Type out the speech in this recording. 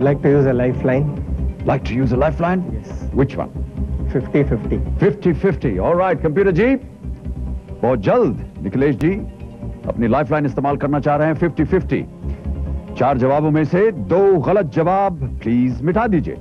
Like to use a lifeline? Like to use a lifeline? Yes. Which one? 50-50. 50-50. All right, computer G. Bahut jald, G. ji. Apni lifeline istamal karna cha rahe hain 50-50. Char jawabon mein se do galat jawab please mita dijiye.